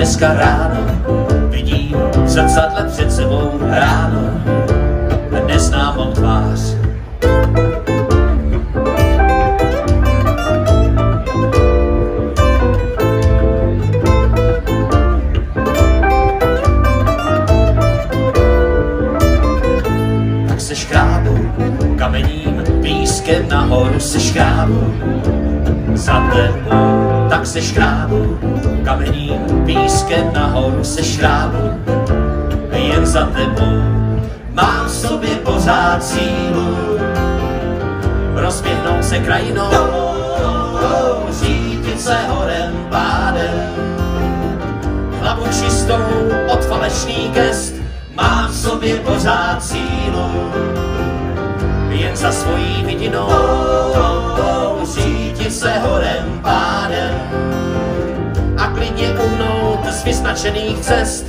dneska ráno, vidím zrcadle před sebou ráno, neznámou tvář. Tak kamením, pískem nahoru se škrábu, za tebou, tak se škrábu, kamením, pískem nahoru se škrábu, jen za tebou. Mám v sobě pořád sílu, rozběhnout se krajinou, řídit se horem pádem, hlavu čistou od falešný gest, mám v sobě pořád sílu, jen za svojí vidinou řídit se horem pádem uhnout z vyznačených cest.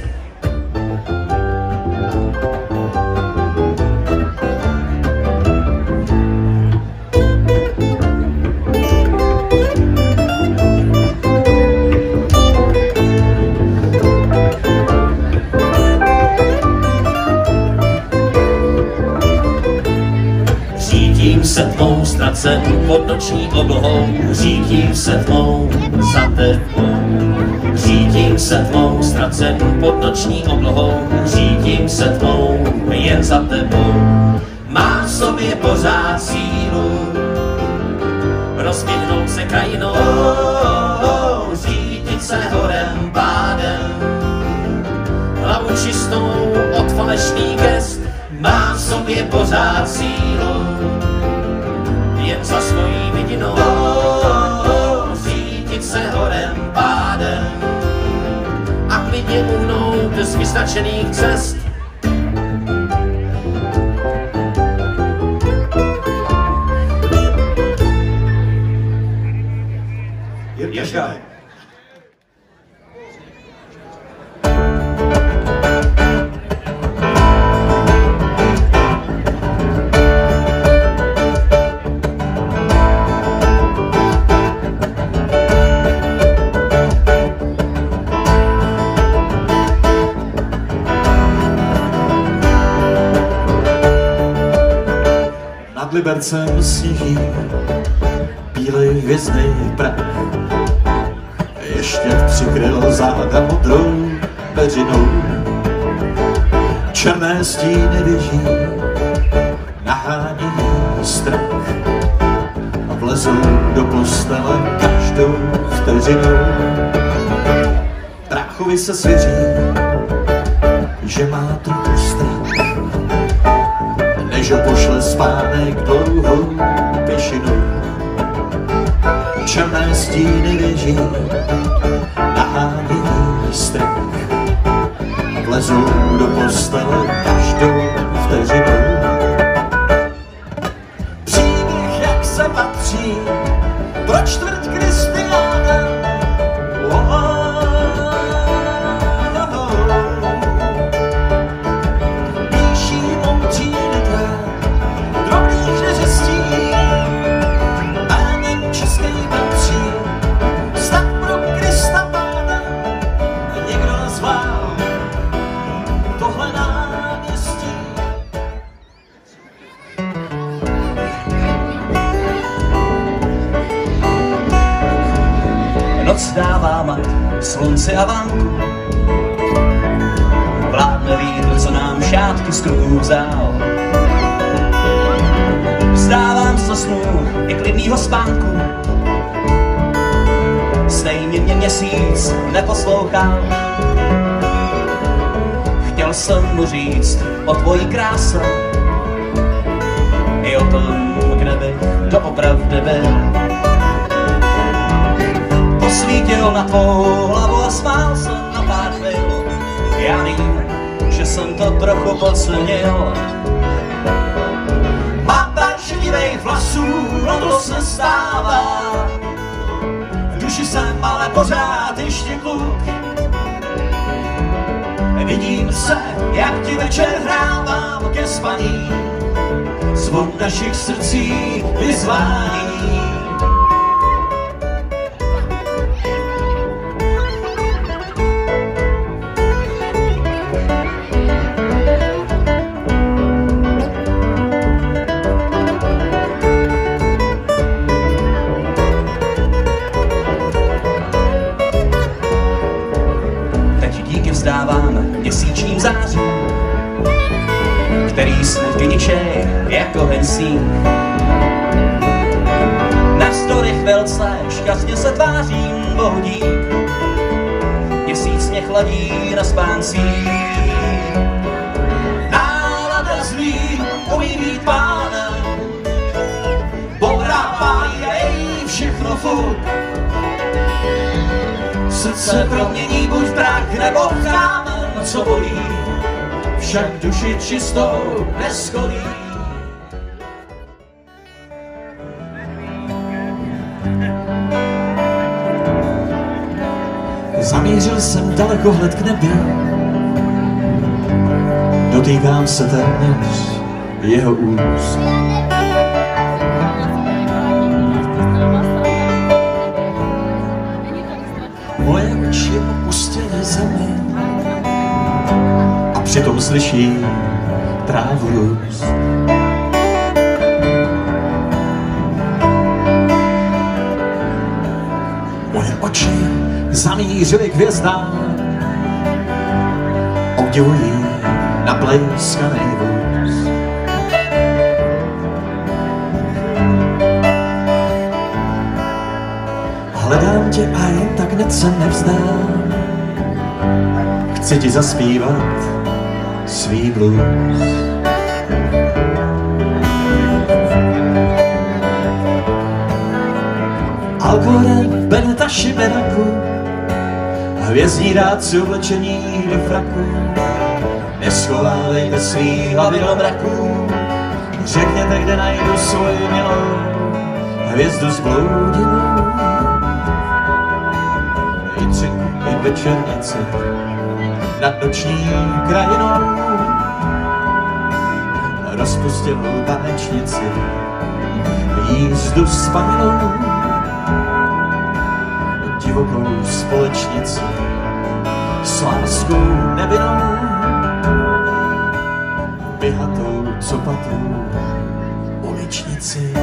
Se tmou ztracen pod noční oblohou, řídím se tmou za tebou. Řídím se tmou ztracen pod noční oblohou, řídím se tmou jen za tebou. Mám v sobě pořád sílu, rozběhnout se krajinou, řídit se horem pádem, hlavu čistou od falešný gest, mám v sobě pořád sílu, jen za svojí vidinou, z vyznačených cest. Nad Libercem sněží bílej hvězdný prach. Ještě přikryl záda modrou peřinou. Černé stíny běží, nahání strach. A vlezou do postele každou vteřinou. Bráchovi se svěří, že má trochu strach ho pošle spánek dlouhou pěšinou. Černé stíny věží, nahánějí strach. Vlezou do postele každou vteřinou. Dává mat slunci a vánku. Vládne vítr, co nám šátky z kruhů vzal. Vzdávám se snů i klidnýho spánku. Stejně mě měsíc neposlouchal. Chtěl jsem mu říct o tvojí kráse i o tom, kde bych doopravdy byl posvítil na tvou hlavu a smál se na pár chvil. Já vím, že jsem to trochu podcenil. Mám pár šedivých vlasů, no to se stává. V duši jsem ale pořád ještě kluk. Vidím se, jak ti večer hrávám ke spaní. Zvuk našich srdcí vyzvání. Září, který jsme v ničej jako hensí. Navzdory chvilce šťastně se tvářím bohdík, měsíc mě chladí na spáncích. Nálada zlý umí být pánem, pohrává jej všechno furt. Srdce promění buď prach nebo kámen, co bolí, však duši čistou neskolí. Zamířil jsem dalekohled k nebi, dotýkám se téměř jeho úst. Moje oči opustily zemi a přitom slyší trávu růst. Moje oči zamířily k hvězdám, obdivují naplejskaný vůz. Hledám tě a jen tak hned se nevzdám. Chci ti zaspívat svý blues. Alkoholem Benetaši Benaku Hvězdní dárci oblečení do fraku Neschovávejte svý hlavy do mraku Řekněte, kde najdu svoji milou Hvězdu zbloudilou večernici Nad noční krajinou Rozpustilou tanečnici Jízdu s paninou divokou společnici s láskou nevinnou, byhatou copatou uličnici.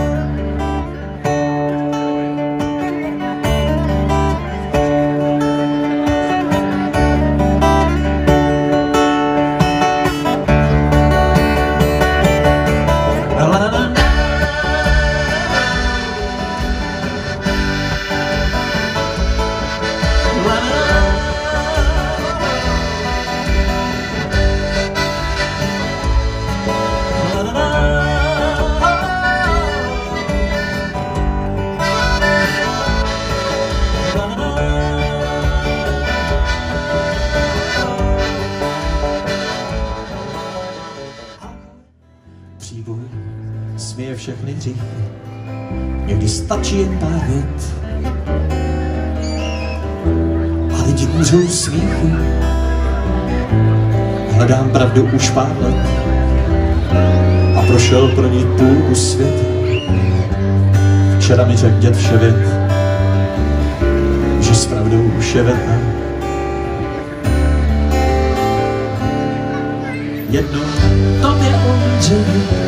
Hříchy, někdy stačí jen pár vět. A lidi můžou smíchy, hledám pravdu už pár let a prošel pro ní půl světa. Včera mi řekl děd Vševět, že s pravdou už je věta. Jednou tobě Ondřej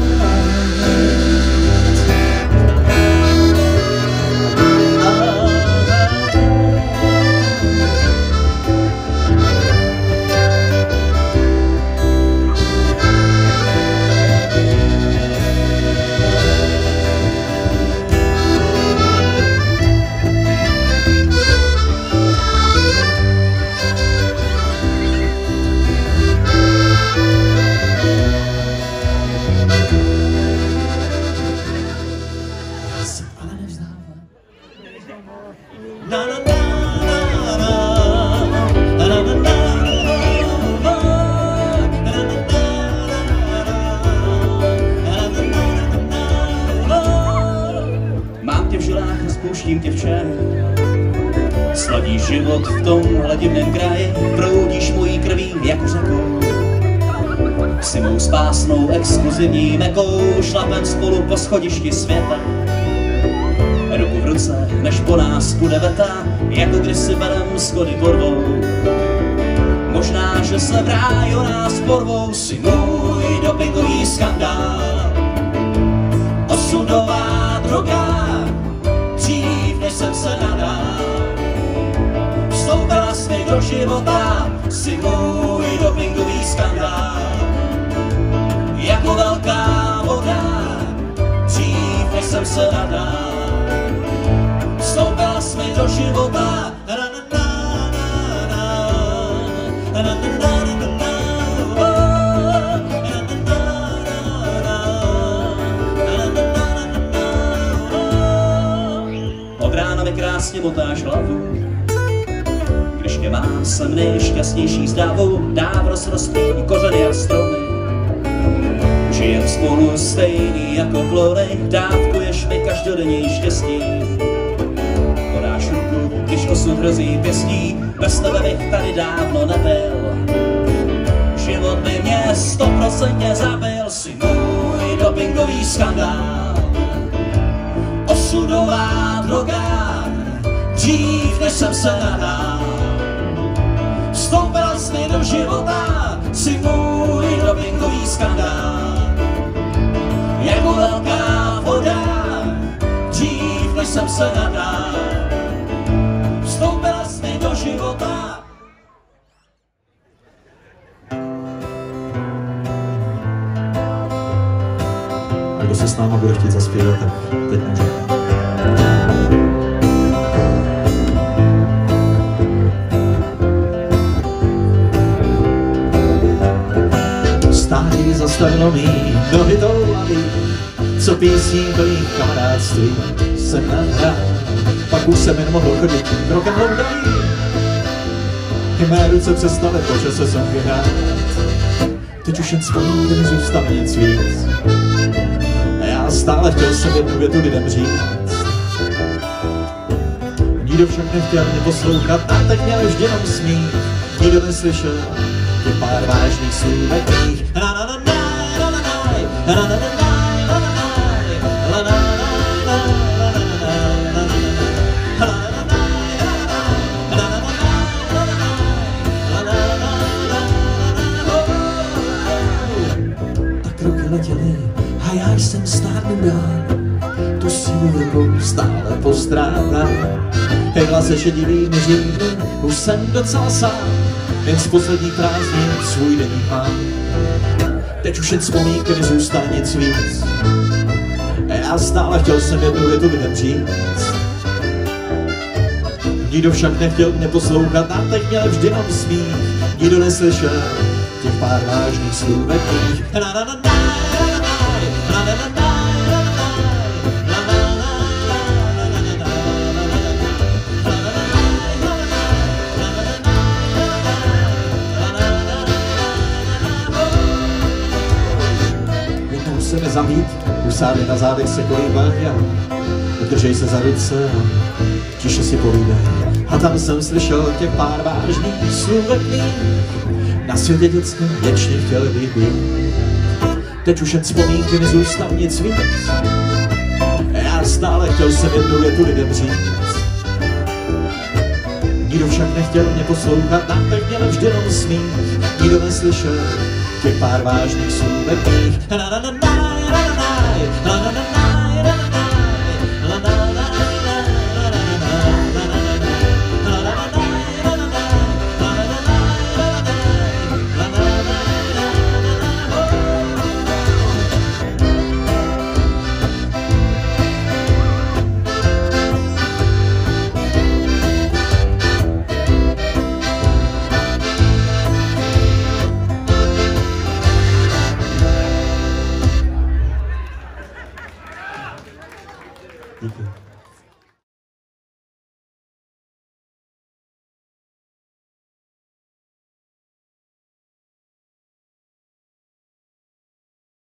mou spásnou exkluzivní mekou, šlapem spolu po schodišti světa. Ruku v ruce, než po nás bude veta, jako když si berem schody porvou. Možná, že se v ráji o nás porvou, si můj dopingový skandál. Osudová droga, dřív než jsem se nadal. Vstoupila jsi do života, si můj dopingový skandál. jsem se radá. Vstoupila jsi mi do života, Od rána mi krásně motáš hlavu, když tě mám, jsem nejšťastnější s dávou, dávros rozpíjí kořeny a stromy. Žijem spolu stejný jako plorej, dávku každodenní štěstí. Podáš ruku, když osud hrozí pěstí, bez tebe bych tady dávno nebyl. Život by mě stoprocentně zabil, si můj dopingový skandál. Osudová droga, dřív než jsem se nadal. Vstoupila se nadal. Vstoupila jsi mi do života, kdo se s náma bude chtít zaspívat, tak teď může. Stáří zastavilo mý nohy toulavý, co písníkových kamarádství jsem nahrál. Pak už jsem jen mohl chodit rokem hloudavý, i mé ruce přestaly po čase jsem hrát. Teď už jen vzpomínky mi zůstane nic víc. A já stále chtěl jsem jednu větu lidem říct. Nikdo však nechtěl mě poslouchat, a tak měl vždy jenom smích. Nikdo neslyšel těch pár vážných slůvek mých. Na na na na na na na na na na na na postrádám. Hejla se šedivými řídny, už jsem docela sám, jen z posledních prázdnin svůj denní mám. Teď už jen vzpomínky nezůstane nic víc. A já stále chtěl jsem jednu větu lidem říct. Nikdo však nechtěl mě poslouchat, a teď měl vždy jenom smích. Nikdo neslyšel těch pár vážných slůvek mých. Na na na na na na na na Jednou se zamít, usádej na zádech se kolíbách já. Držej se za ruce a tiše si povídej. A tam jsem slyšel těch pár vážných mých. Na světě dětském věčně chtěl být. Teď už jen vzpomínky nezůstal nic víc. Já stále chtěl jsem jednu větu lidem říct. Nikdo však nechtěl mě poslouchat, na tak měl vždy jenom smích. Nikdo neslyšel těch pár vážných slůvek mých. Na na na na it. Na, na, na,